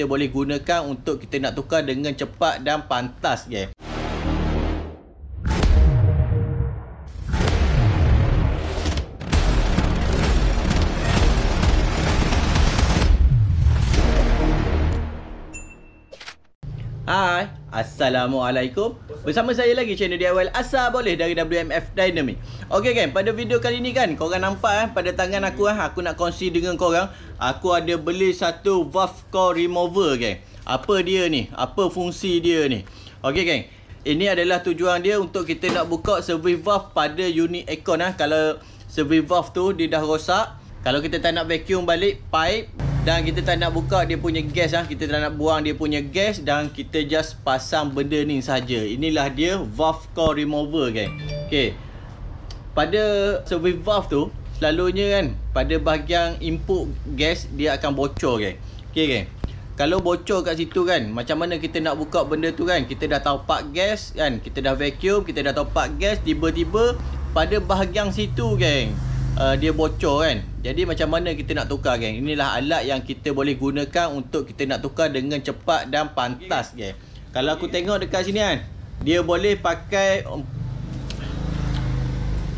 kita boleh gunakan untuk kita nak tukar dengan cepat dan pantas guys. Hai, Assalamualaikum. Bersama saya lagi channel DIY Asal boleh dari WMF Dynamic. Ok kan, pada video kali ni kan Korang nampak kan, pada tangan aku kan Aku nak kongsi dengan korang Aku ada beli satu valve core remover kan Apa dia ni, apa fungsi dia ni? Ok kan Ini adalah tujuan dia untuk kita nak buka service valve pada unit aircon lah Kalau service valve tu dia dah rosak Kalau kita tak nak vacuum balik pipe dan kita tak nak buka dia punya gas ah. Kita tak nak buang dia punya gas. Dan kita just pasang benda ni saja. Inilah dia valve core remover kan okey pada service valve tu selalunya kan pada bahagian input gas dia akan bocor kan okey kan kalau bocor kat situ kan macam mana kita nak buka benda tu kan? Kita dah up gas kan? Kita dah vacuum kita dah up gas tiba-tiba pada bahagian situ geng uh, dia bocor kan. Jadi macam mana kita nak tukar geng? Inilah alat yang kita boleh gunakan untuk kita nak tukar dengan cepat dan pantas geng. Kalau aku tengok dekat sini kan, dia boleh pakai um,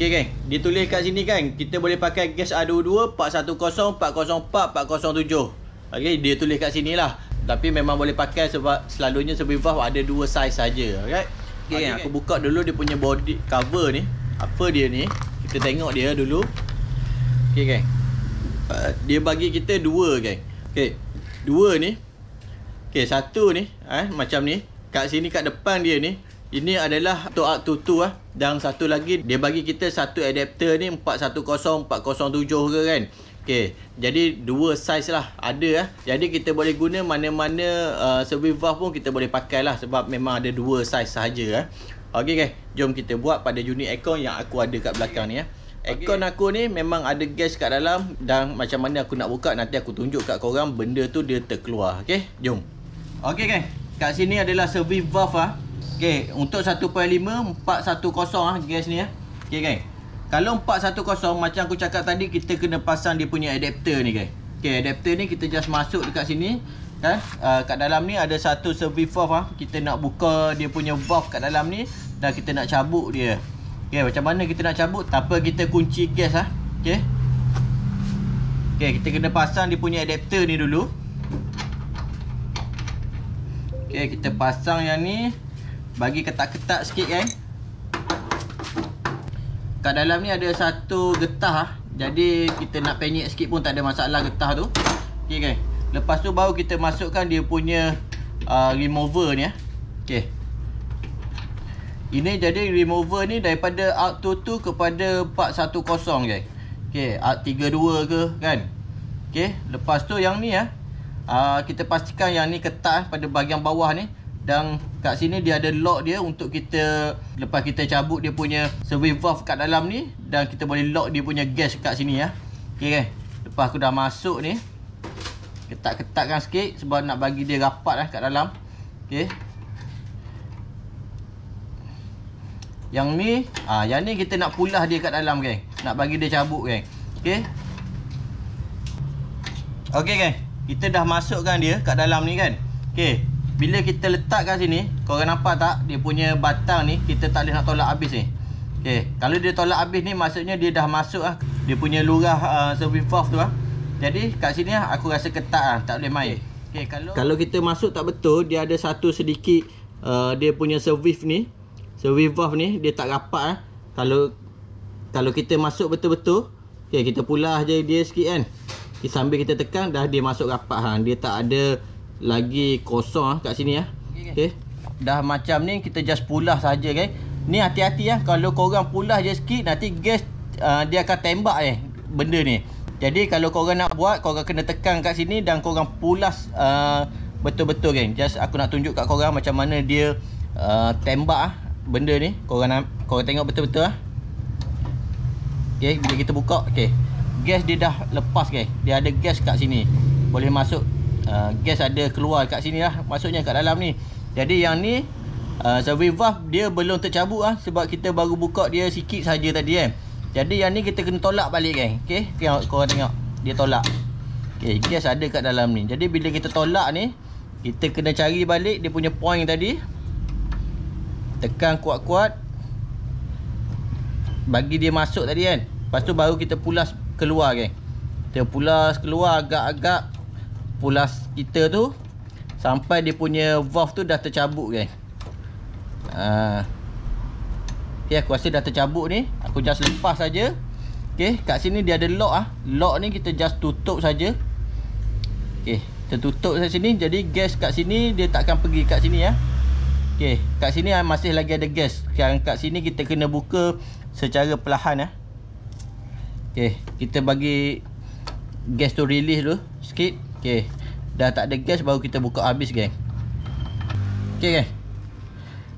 Okey geng, dia tulis kat sini kan, kita boleh pakai gas A22 410 404 407. Okey, dia tulis kat sini lah. Tapi memang boleh pakai sebab selalunya sebab valve ada dua saiz saja, alright? Okey, okay, aku buka dulu dia punya body cover ni. Apa dia ni? Kita tengok dia dulu. Okey geng. Uh, dia bagi kita dua geng. Okey. Dua ni. Okey, satu ni eh macam ni. Kat sini kat depan dia ni. Ini adalah to up to two ah. Dan satu lagi dia bagi kita satu adapter ni 410 407 ke kan. Okey. Jadi dua saiz lah ada ah. Jadi kita boleh guna mana-mana uh, service valve pun kita boleh pakai lah sebab memang ada dua saiz sahaja ah. Okey guys, jom kita buat pada unit aircon yang aku ada kat belakang ni ya. Aircon okay. aku ni memang ada gas kat dalam dan macam mana aku nak buka nanti aku tunjuk kat korang benda tu dia terkeluar. Okey, jom. Okey kan. Kat sini adalah service valve ah. Okey, untuk 1.5 410 ah gas ni ah. Okey kan. Kalau 410 macam aku cakap tadi kita kena pasang dia punya adapter ni kan. Okey, adapter ni kita just masuk dekat sini kan. Uh, kat dalam ni ada satu service valve ah. Kita nak buka dia punya valve kat dalam ni dan kita nak cabut dia. Okey, macam mana kita nak cabut tanpa kita kunci gas ah. Okey. Okey, kita kena pasang dia punya adapter ni dulu. Okey, kita pasang yang ni bagi ketat-ketat sikit kan. Kat dalam ni ada satu getah ah. Jadi kita nak penyek sikit pun tak ada masalah getah tu. Okey kan. Lepas tu baru kita masukkan dia punya uh, remover ni ah. Okey. Ini jadi remover ni daripada out to 2 kepada 410 guys. Okey, out 32 ke kan. Okey, lepas tu yang ni ah uh, kita pastikan yang ni ketat pada bahagian bawah ni dan kat sini dia ada lock dia untuk kita lepas kita cabut dia punya service valve kat dalam ni dan kita boleh lock dia punya gas kat sini ya. Okey kan. Lepas aku dah masuk ni ketat-ketatkan sikit sebab nak bagi dia rapat lah kat dalam. Okey. Yang ni, ha, yang ni kita nak pulah dia kat dalam geng. Nak bagi dia cabut geng. Okey. Okey geng. Kita dah masukkan dia kat dalam ni kan. Okey. Bila kita letak kat sini, korang nampak tak dia punya batang ni kita tak boleh nak tolak habis ni. Okey. Kalau dia tolak habis ni maksudnya dia dah masuk ah dia punya lurah uh, valve tu ah. Jadi kat sini ah aku rasa ketat ah, tak boleh main. Okey, kalau kalau kita masuk tak betul, dia ada satu sedikit uh, dia punya service ni Service valve ni dia tak rapat eh. Kalau kalau kita masuk betul-betul, okey kita pulah je dia sikit kan. Okay, sambil kita tekan dah dia masuk rapat ha. Dia tak ada lagi kosong ah kat sini ya. Okey. Dah macam ni kita just pulah saja kan. Ni hati-hati ya kalau korang pulah je sikit nanti gas uh, dia akan tembak eh benda ni. Jadi kalau korang nak buat korang kena tekan kat sini dan korang pulas uh, betul-betul kan. Just aku nak tunjuk kat korang macam mana dia uh, tembak ah benda ni korang nak korang tengok betul-betul ah. Okey, bila kita buka, okey. Gas dia dah lepas guys. Dia ada gas kat sini. Boleh masuk uh, gas ada keluar kat sini lah maksudnya kat dalam ni. Jadi yang ni uh, service valve dia belum tercabut ah sebab kita baru buka dia sikit saja tadi kan. Jadi yang ni kita kena tolak balik guys. Okey, tengok korang tengok. Dia tolak. Okey, gas ada kat dalam ni. Jadi bila kita tolak ni, Kita kena cari balik dia punya point tadi. Tekan kuat-kuat. Bagi dia masuk tadi kan. Lepas tu baru kita pulas keluar kan. Kita pulas keluar agak-agak pulas kita tu sampai dia punya valve tu dah tercabut kan. Ha. Okay, aku rasa dah tercabut ni. Aku just lepas saja. Okay, kat sini dia ada lock ah. Lock ni kita just tutup saja. Okay, kita tutup kat sini. Jadi gas kat sini dia takkan pergi kat sini ya. Okay, kat sini masih lagi ada gas. Yang kat sini kita kena buka secara perlahan ya. Okay, kita bagi gas tu release dulu sikit. Okay, dah tak ada gas baru kita buka habis geng. Okay geng.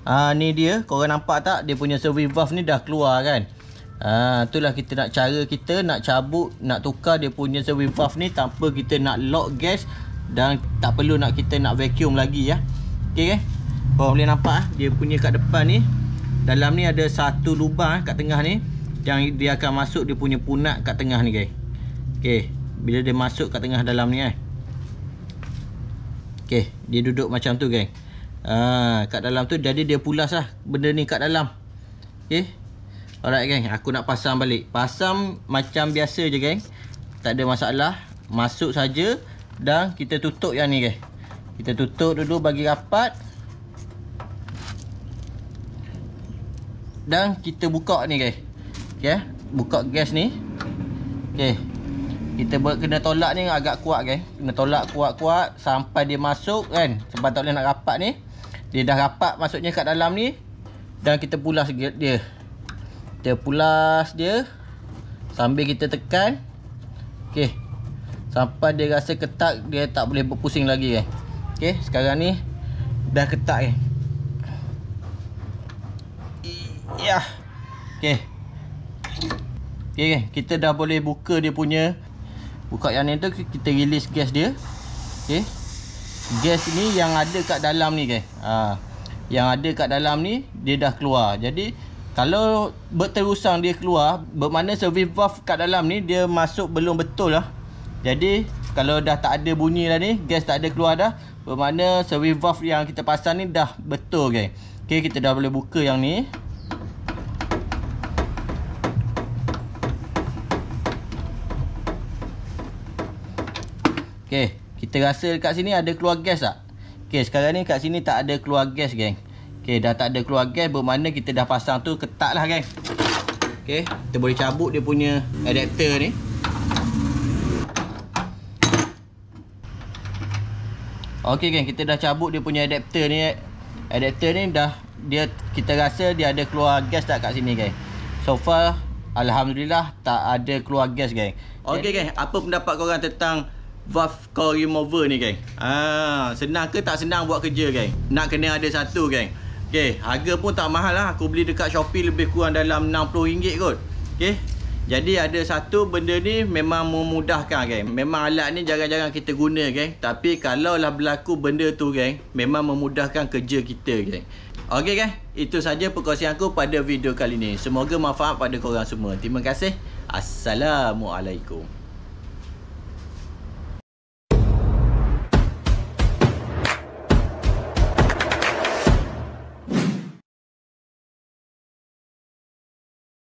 Ha, ni dia korang nampak tak dia punya service valve ni dah keluar kan ha, itulah kita nak cara kita nak cabut nak tukar dia punya service valve ni tanpa kita nak lock gas dan tak perlu nak kita nak vacuum lagi ya ok kan korang boleh nampak ah, dia punya kat depan ni dalam ni ada satu lubang ah, kat tengah ni yang dia akan masuk dia punya punat kat tengah ni guys ok bila dia masuk kat tengah dalam ni kan ok dia duduk macam tu guys Ha, kat dalam tu jadi dia pulas lah benda ni kat dalam. Okey. Alright geng, aku nak pasang balik. Pasang macam biasa je geng. Tak ada masalah. Masuk saja dan kita tutup yang ni geng. Kita tutup dulu bagi rapat. Dan kita buka ni geng. Okey, buka gas ni. Okey. Kita kena tolak ni agak kuat geng. Kena tolak kuat-kuat sampai dia masuk kan. Sebab tak boleh nak rapat ni. Dia dah rapat masuknya kat dalam ni Dan kita pulas dia Kita pulas dia Sambil kita tekan Okay Sampai dia rasa ketat Dia tak boleh berpusing lagi kan Okay sekarang ni Dah ketat kan Ya Okay kan Kita dah boleh buka dia punya Buka yang ni tu Kita release gas dia Okay gas ni yang ada kat dalam ni guys. Ha, yang ada kat dalam ni dia dah keluar. Jadi kalau berterusang dia keluar, bermakna service valve kat dalam ni dia masuk belum betul lah. Jadi kalau dah tak ada bunyi dah ni, gas tak ada keluar dah, bermakna service valve yang kita pasang ni dah betul guys. Okey, kita dah boleh buka yang ni. Okey. Kita rasa dekat sini ada keluar gas tak? Okey, sekarang ni kat sini tak ada keluar gas, geng. Okey, dah tak ada keluar gas bermakna kita dah pasang tu ketat lah, geng. Okey, kita boleh cabut dia punya adapter ni. Okey, geng, kita dah cabut dia punya adapter ni. Adapter ni dah dia kita rasa dia ada keluar gas tak kat sini, geng. So far alhamdulillah tak ada keluar gas, geng. Okey, geng, apa pendapat korang tentang valve core remover ni geng. Ah, senang ke tak senang buat kerja geng? Nak kena ada satu geng. Okey, harga pun tak mahal lah. Aku beli dekat Shopee lebih kurang dalam RM60 kot. Okey. Jadi ada satu benda ni memang memudahkan geng. Memang alat ni jarang-jarang kita guna geng. Tapi kalau lah berlaku benda tu geng, memang memudahkan kerja kita geng. Okey geng, itu saja perkongsian aku pada video kali ni. Semoga manfaat pada korang semua. Terima kasih. Assalamualaikum.